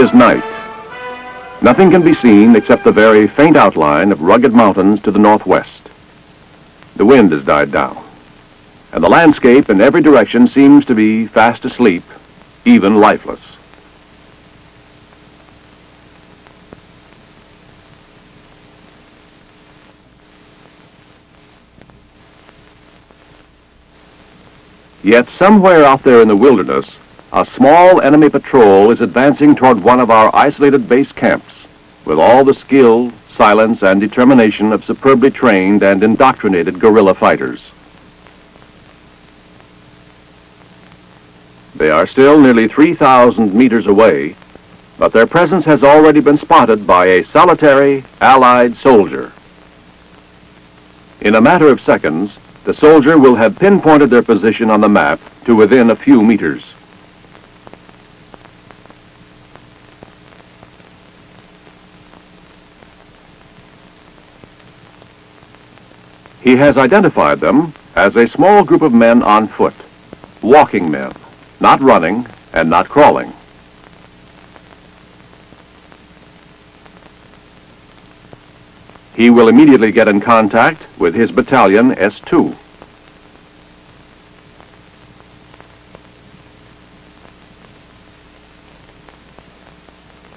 Is night. Nothing can be seen except the very faint outline of rugged mountains to the northwest. The wind has died down, and the landscape in every direction seems to be fast asleep, even lifeless. Yet somewhere out there in the wilderness, a small enemy patrol is advancing toward one of our isolated base camps with all the skill, silence, and determination of superbly trained and indoctrinated guerrilla fighters. They are still nearly 3,000 meters away, but their presence has already been spotted by a solitary Allied soldier. In a matter of seconds, the soldier will have pinpointed their position on the map to within a few meters. He has identified them as a small group of men on foot, walking men, not running and not crawling. He will immediately get in contact with his battalion S2.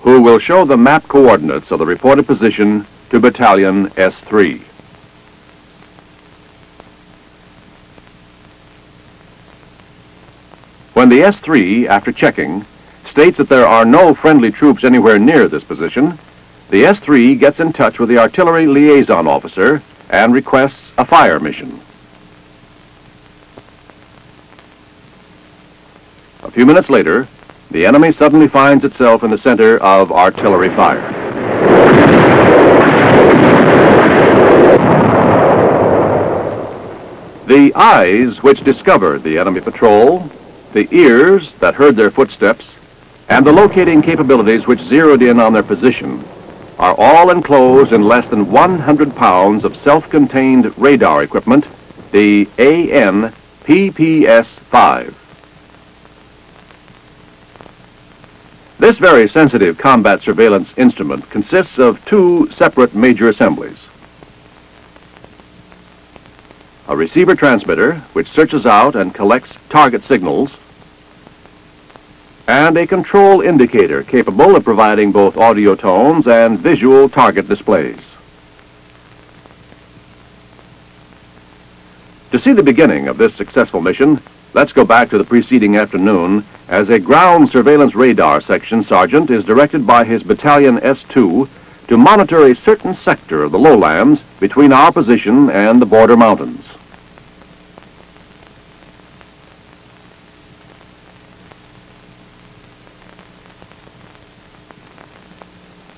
who will show the map coordinates of the reported position to Battalion S3. The S3, after checking, states that there are no friendly troops anywhere near this position, the S3 gets in touch with the artillery liaison officer and requests a fire mission. A few minutes later, the enemy suddenly finds itself in the center of artillery fire. The eyes which discovered the enemy patrol, the ears that heard their footsteps, and the locating capabilities which zeroed in on their position are all enclosed in less than 100 pounds of self-contained radar equipment, the AN-PPS-5. This very sensitive combat surveillance instrument consists of two separate major assemblies. A receiver transmitter, which searches out and collects target signals, and a control indicator capable of providing both audio tones and visual target displays. To see the beginning of this successful mission, let's go back to the preceding afternoon as a ground surveillance radar section sergeant is directed by his battalion S2 to monitor a certain sector of the lowlands between our position and the border mountains.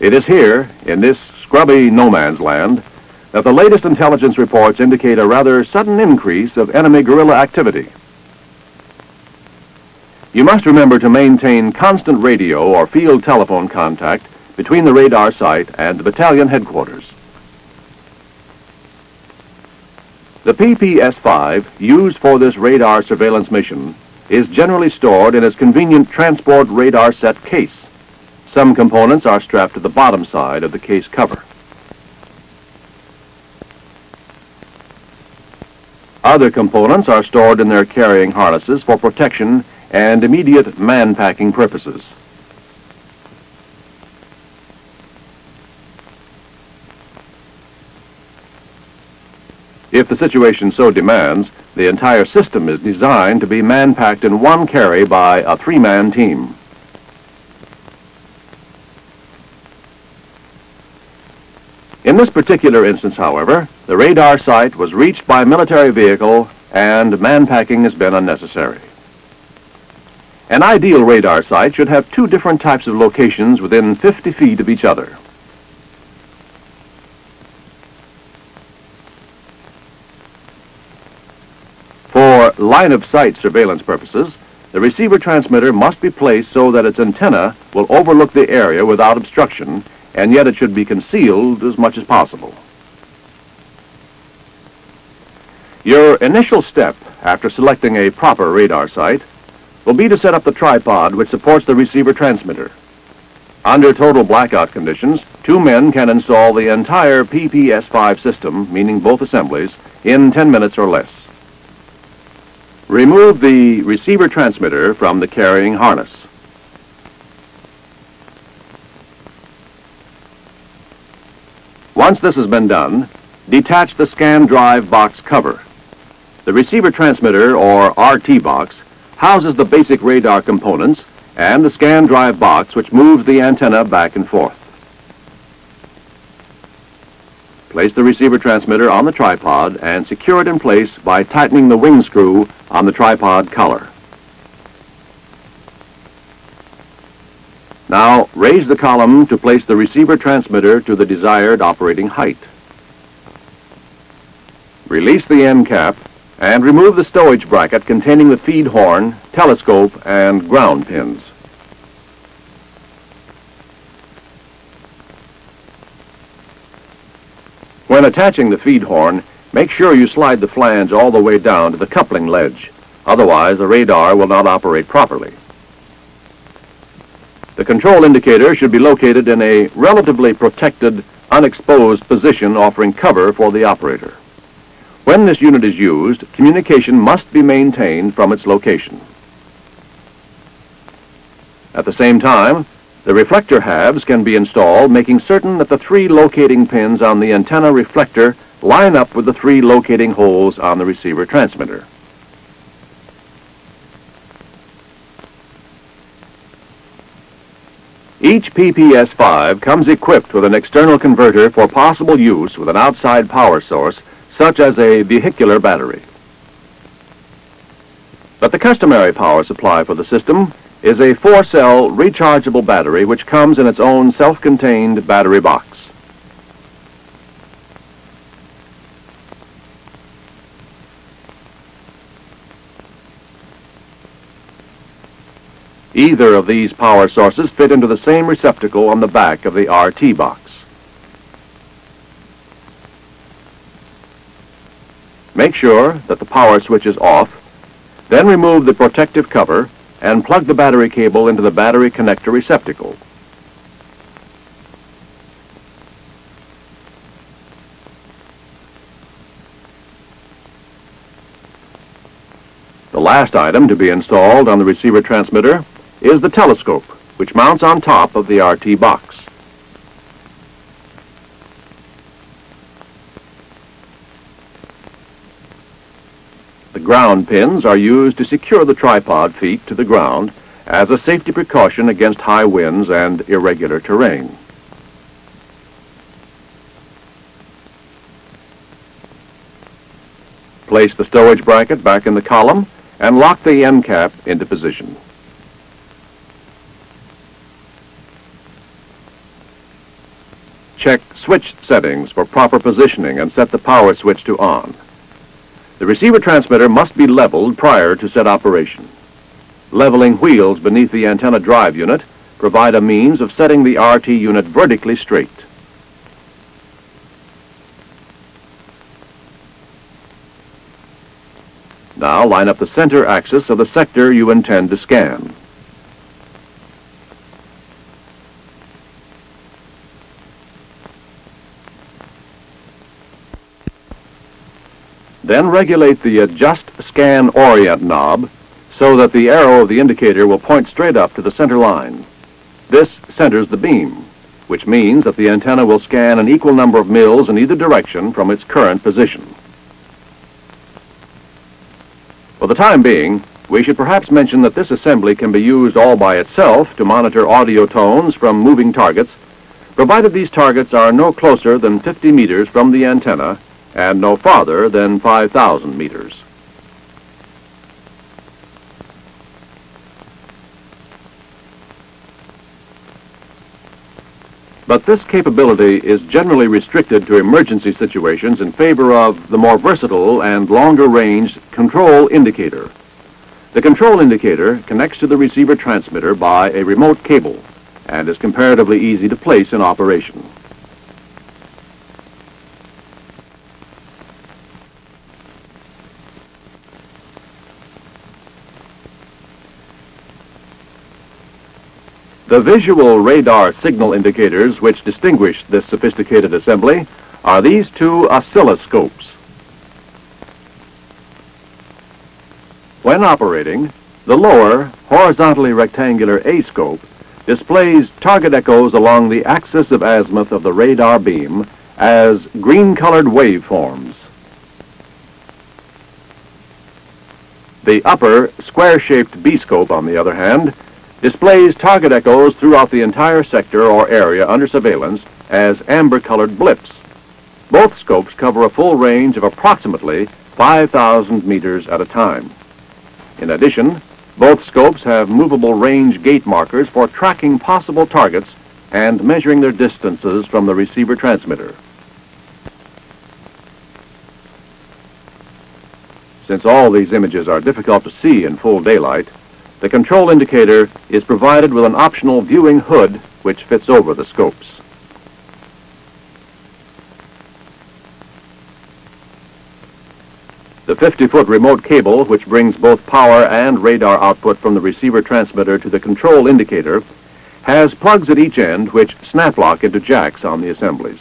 It is here, in this scrubby no man's land, that the latest intelligence reports indicate a rather sudden increase of enemy guerrilla activity. You must remember to maintain constant radio or field telephone contact between the radar site and the battalion headquarters. The PPS-5 used for this radar surveillance mission is generally stored in its convenient transport radar set case. Some components are strapped to the bottom side of the case cover. Other components are stored in their carrying harnesses for protection and immediate man-packing purposes. If the situation so demands, the entire system is designed to be man-packed in one carry by a three-man team. In this particular instance, however, the radar site was reached by military vehicle and man-packing has been unnecessary. An ideal radar site should have two different types of locations within 50 feet of each other. For line-of-sight surveillance purposes, the receiver transmitter must be placed so that its antenna will overlook the area without obstruction and yet it should be concealed as much as possible. Your initial step after selecting a proper radar site will be to set up the tripod which supports the receiver transmitter. Under total blackout conditions, two men can install the entire PPS-5 system, meaning both assemblies, in 10 minutes or less. Remove the receiver transmitter from the carrying harness. Once this has been done, detach the scan drive box cover. The receiver transmitter, or RT box, houses the basic radar components and the scan drive box which moves the antenna back and forth. Place the receiver transmitter on the tripod and secure it in place by tightening the wing screw on the tripod collar. Now, raise the column to place the receiver transmitter to the desired operating height. Release the end cap and remove the stowage bracket containing the feed horn, telescope, and ground pins. When attaching the feed horn, make sure you slide the flange all the way down to the coupling ledge. Otherwise, the radar will not operate properly. The control indicator should be located in a relatively protected, unexposed position offering cover for the operator. When this unit is used, communication must be maintained from its location. At the same time, the reflector halves can be installed, making certain that the three locating pins on the antenna reflector line up with the three locating holes on the receiver transmitter. Each PPS-5 comes equipped with an external converter for possible use with an outside power source such as a vehicular battery. But the customary power supply for the system is a four-cell rechargeable battery which comes in its own self-contained battery box. Either of these power sources fit into the same receptacle on the back of the RT box. Make sure that the power switch is off, then remove the protective cover and plug the battery cable into the battery connector receptacle. The last item to be installed on the receiver transmitter is the telescope, which mounts on top of the RT box. The ground pins are used to secure the tripod feet to the ground as a safety precaution against high winds and irregular terrain. Place the stowage bracket back in the column and lock the end cap into position. Check switch settings for proper positioning and set the power switch to on. The receiver transmitter must be leveled prior to set operation. Leveling wheels beneath the antenna drive unit provide a means of setting the RT unit vertically straight. Now line up the center axis of the sector you intend to scan. Then regulate the Adjust Scan Orient knob so that the arrow of the indicator will point straight up to the center line. This centers the beam, which means that the antenna will scan an equal number of mils in either direction from its current position. For the time being, we should perhaps mention that this assembly can be used all by itself to monitor audio tones from moving targets, provided these targets are no closer than 50 meters from the antenna and no farther than 5,000 meters. But this capability is generally restricted to emergency situations in favor of the more versatile and longer-range control indicator. The control indicator connects to the receiver transmitter by a remote cable and is comparatively easy to place in operation. The visual radar signal indicators which distinguish this sophisticated assembly are these two oscilloscopes. When operating, the lower, horizontally rectangular A scope displays target echoes along the axis of azimuth of the radar beam as green-colored waveforms. The upper, square-shaped B-scope, on the other hand, displays target echoes throughout the entire sector or area under surveillance as amber-colored blips. Both scopes cover a full range of approximately 5,000 meters at a time. In addition, both scopes have movable range gate markers for tracking possible targets and measuring their distances from the receiver transmitter. Since all these images are difficult to see in full daylight, the control indicator is provided with an optional viewing hood which fits over the scopes. The 50-foot remote cable, which brings both power and radar output from the receiver transmitter to the control indicator, has plugs at each end which snap lock into jacks on the assemblies.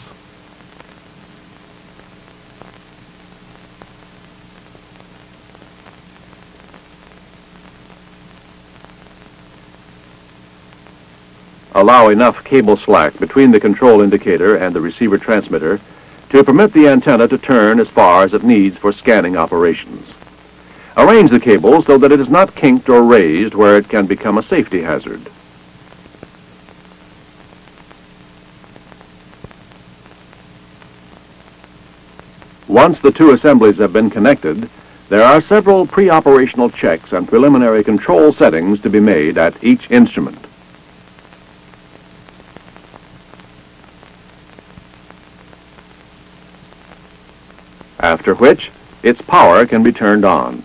Allow enough cable slack between the control indicator and the receiver transmitter to permit the antenna to turn as far as it needs for scanning operations. Arrange the cable so that it is not kinked or raised where it can become a safety hazard. Once the two assemblies have been connected, there are several pre-operational checks and preliminary control settings to be made at each instrument. After which its power can be turned on.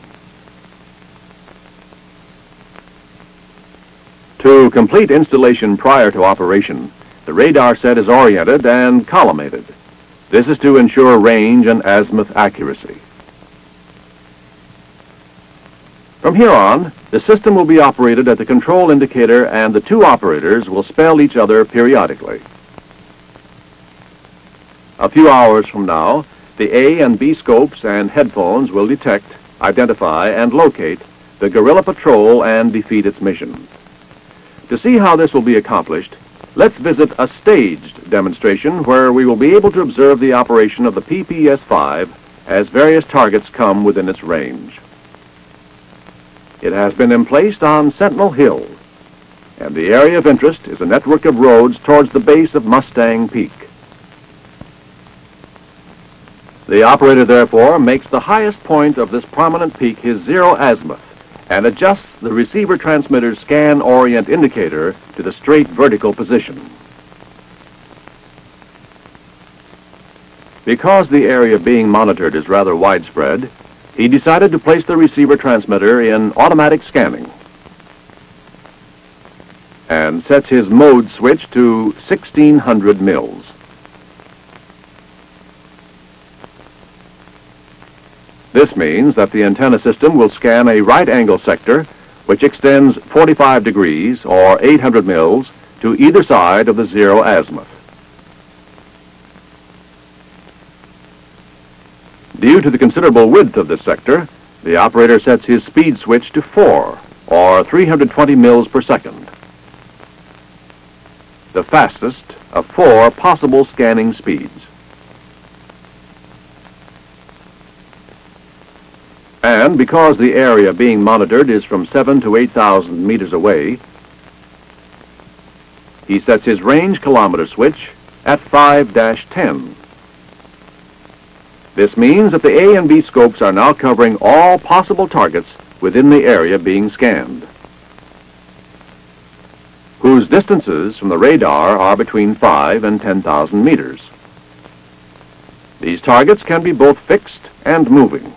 To complete installation prior to operation, the radar set is oriented and collimated. This is to ensure range and azimuth accuracy. From here on, the system will be operated at the control indicator and the two operators will spell each other periodically. A few hours from now, the A and B scopes and headphones will detect, identify, and locate the guerrilla patrol and defeat its mission. To see how this will be accomplished, let's visit a staged demonstration where we will be able to observe the operation of the PPS-5 as various targets come within its range. It has been emplaced on Sentinel Hill, and the area of interest is a network of roads towards the base of Mustang Peak. The operator, therefore, makes the highest point of this prominent peak his zero azimuth and adjusts the receiver transmitter's scan orient indicator to the straight vertical position. Because the area being monitored is rather widespread, he decided to place the receiver transmitter in automatic scanning and sets his mode switch to 1600 mils. This means that the antenna system will scan a right angle sector which extends 45 degrees or 800 mils to either side of the zero azimuth. Due to the considerable width of this sector, the operator sets his speed switch to 4 or 320 mils per second. The fastest of four possible scanning speeds. And because the area being monitored is from 7 to 8,000 meters away, he sets his range kilometer switch at 5-10. This means that the A and B scopes are now covering all possible targets within the area being scanned, whose distances from the radar are between 5 and 10,000 meters. These targets can be both fixed and moving.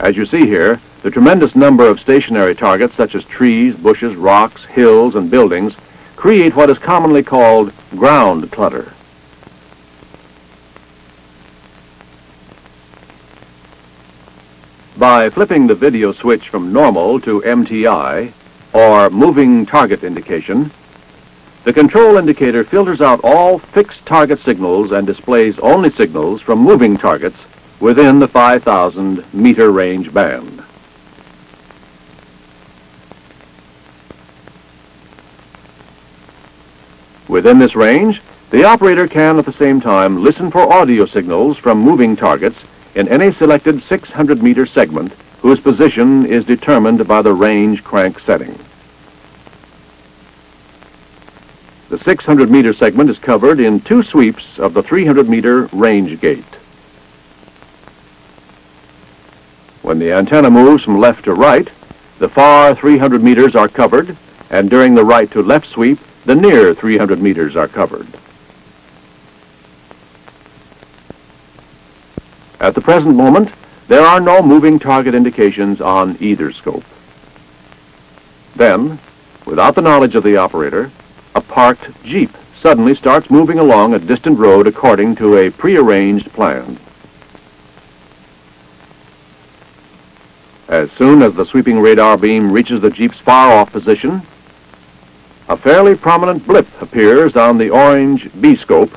As you see here, the tremendous number of stationary targets such as trees, bushes, rocks, hills, and buildings create what is commonly called ground clutter. By flipping the video switch from normal to MTI, or moving target indication, the control indicator filters out all fixed target signals and displays only signals from moving targets within the 5,000 meter range band. Within this range, the operator can at the same time listen for audio signals from moving targets in any selected 600 meter segment whose position is determined by the range crank setting. The 600 meter segment is covered in two sweeps of the 300 meter range gate. When the antenna moves from left to right, the far 300 meters are covered, and during the right to left sweep, the near 300 meters are covered. At the present moment, there are no moving target indications on either scope. Then, without the knowledge of the operator, a parked Jeep suddenly starts moving along a distant road according to a prearranged plan. As soon as the sweeping radar beam reaches the Jeep's far-off position, a fairly prominent blip appears on the orange B-scope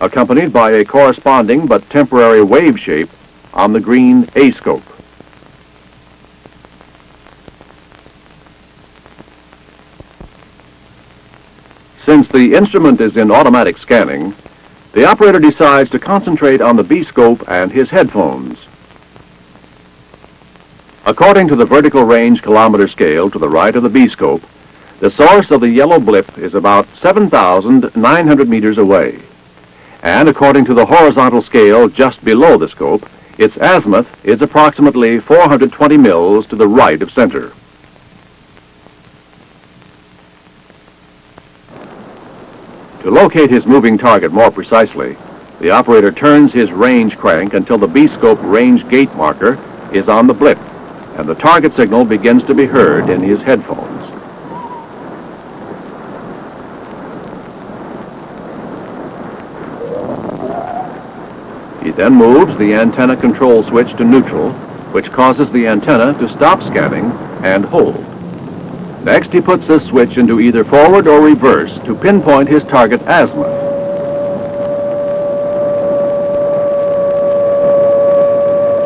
accompanied by a corresponding but temporary wave shape on the green A-scope. Since the instrument is in automatic scanning, the operator decides to concentrate on the B-scope and his headphones. According to the vertical range kilometer scale to the right of the B-scope, the source of the yellow blip is about 7,900 meters away and according to the horizontal scale just below the scope, its azimuth is approximately 420 mils to the right of center. To locate his moving target more precisely, the operator turns his range crank until the B-scope range gate marker is on the blip, and the target signal begins to be heard in his headphones. He then moves the antenna control switch to neutral, which causes the antenna to stop scanning and hold. Next, he puts this switch into either forward or reverse to pinpoint his target azimuth.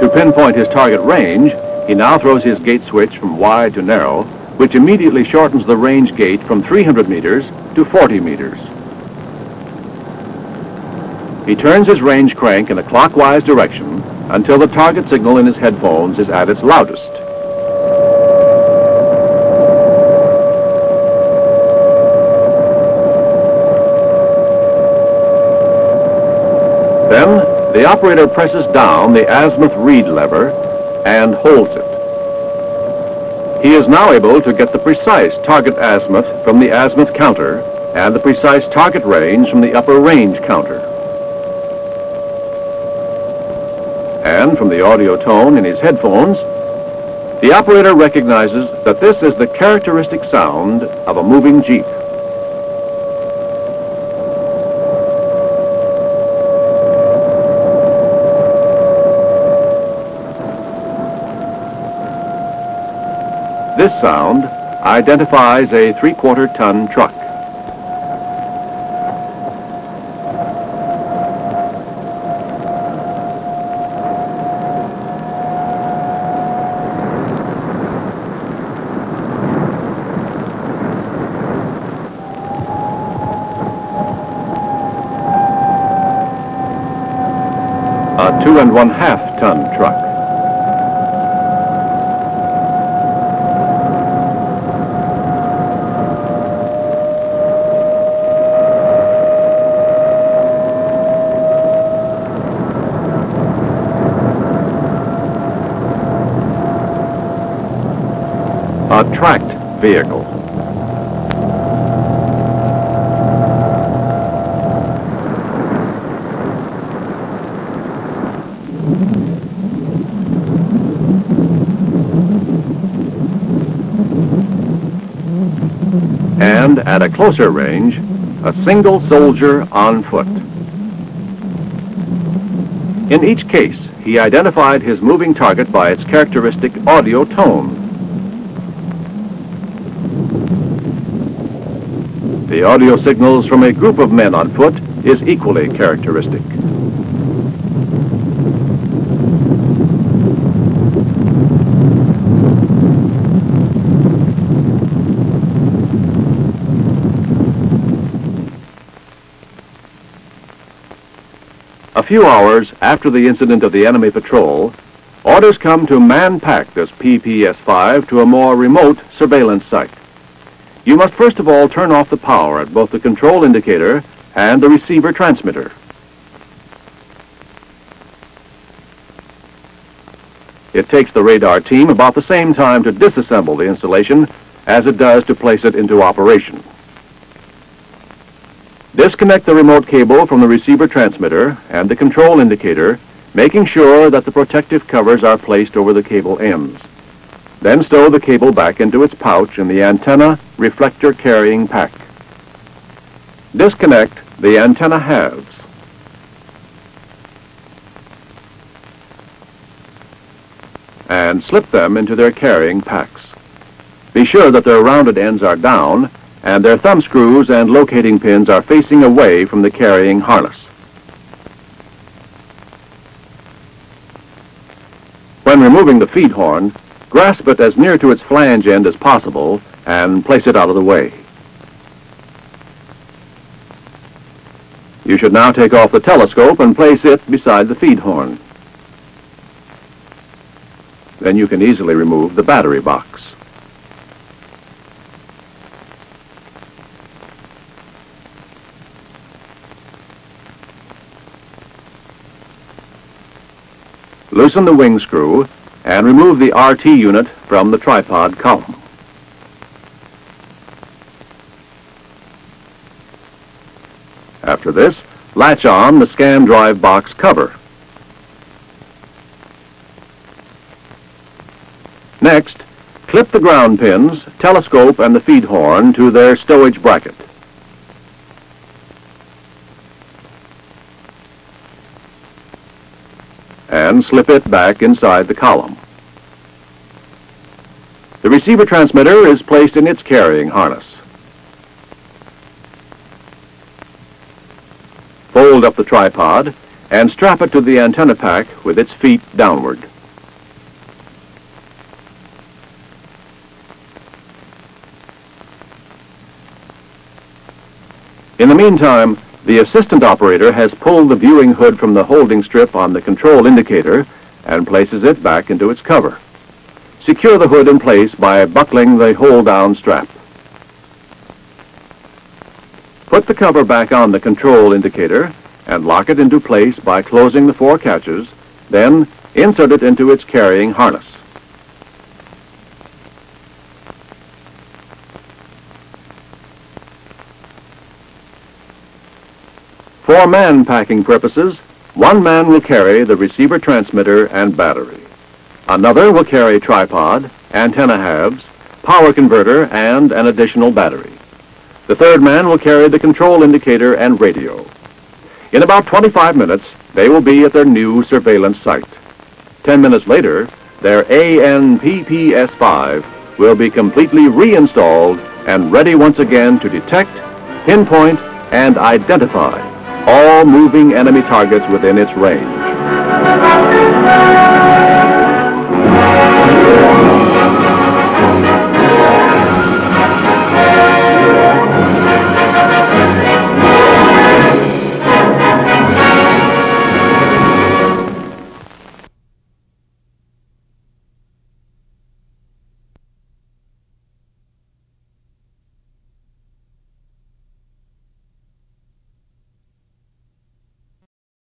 To pinpoint his target range, he now throws his gate switch from wide to narrow, which immediately shortens the range gate from 300 meters to 40 meters. He turns his range crank in a clockwise direction until the target signal in his headphones is at its loudest. Then, the operator presses down the azimuth read lever and holds it. He is now able to get the precise target azimuth from the azimuth counter and the precise target range from the upper range counter. and from the audio tone in his headphones, the operator recognizes that this is the characteristic sound of a moving Jeep. This sound identifies a three-quarter ton truck. a two and one half ton truck. A tracked vehicle. and at a closer range, a single soldier on foot. In each case, he identified his moving target by its characteristic audio tone. The audio signals from a group of men on foot is equally characteristic. A few hours after the incident of the enemy patrol, orders come to man-pack this PPS-5 to a more remote surveillance site. You must first of all turn off the power at both the control indicator and the receiver transmitter. It takes the radar team about the same time to disassemble the installation as it does to place it into operation. Disconnect the remote cable from the receiver transmitter and the control indicator, making sure that the protective covers are placed over the cable ends. Then stow the cable back into its pouch in the antenna reflector carrying pack. Disconnect the antenna halves. And slip them into their carrying packs. Be sure that their rounded ends are down and their thumb screws and locating pins are facing away from the carrying harness. When removing the feed horn, grasp it as near to its flange end as possible and place it out of the way. You should now take off the telescope and place it beside the feed horn. Then you can easily remove the battery box. Loosen the wing screw and remove the RT unit from the tripod column. After this, latch on the scan drive box cover. Next, clip the ground pins, telescope, and the feed horn to their stowage bracket. Slip it back inside the column. The receiver transmitter is placed in its carrying harness. Fold up the tripod and strap it to the antenna pack with its feet downward. In the meantime, the assistant operator has pulled the viewing hood from the holding strip on the control indicator and places it back into its cover. Secure the hood in place by buckling the hold-down strap. Put the cover back on the control indicator and lock it into place by closing the four catches, then insert it into its carrying harness. For man packing purposes, one man will carry the receiver transmitter and battery. Another will carry tripod, antenna halves, power converter, and an additional battery. The third man will carry the control indicator and radio. In about 25 minutes, they will be at their new surveillance site. Ten minutes later, their ANPPS-5 will be completely reinstalled and ready once again to detect, pinpoint, and identify all moving enemy targets within its range.